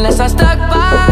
unless I stuck by